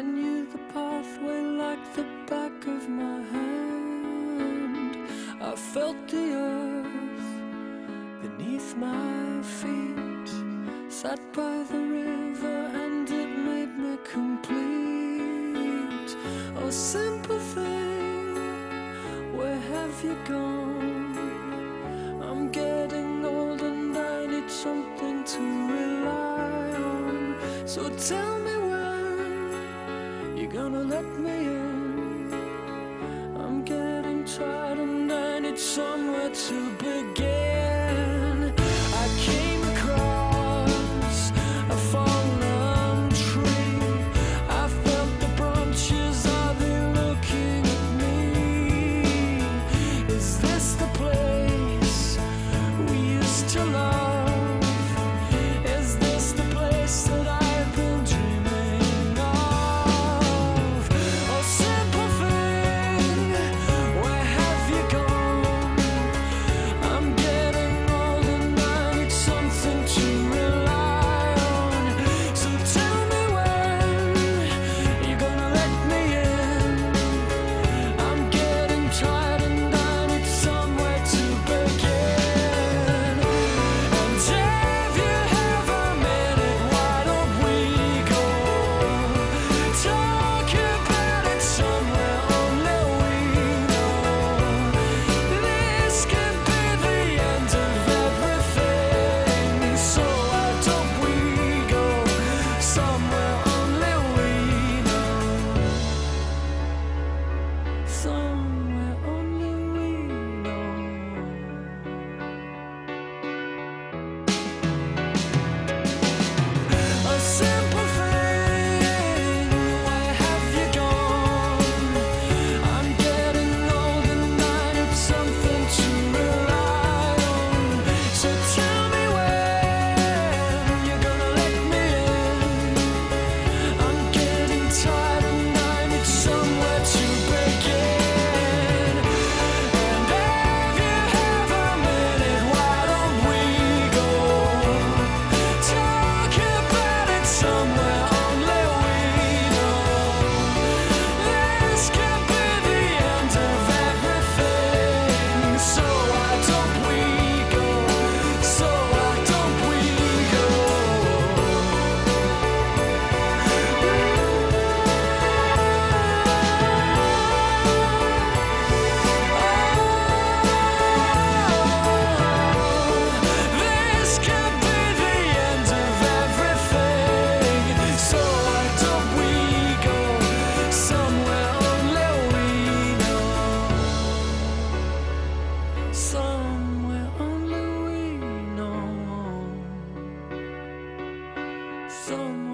I knew the pathway like the back of my hand. I felt the earth beneath my feet. Sat by the river and it made me complete. Oh, sympathy, where have you gone? I'm getting old and I need something to rely on. So tell me gonna let me in. I'm getting tired and I need somewhere to begin. Some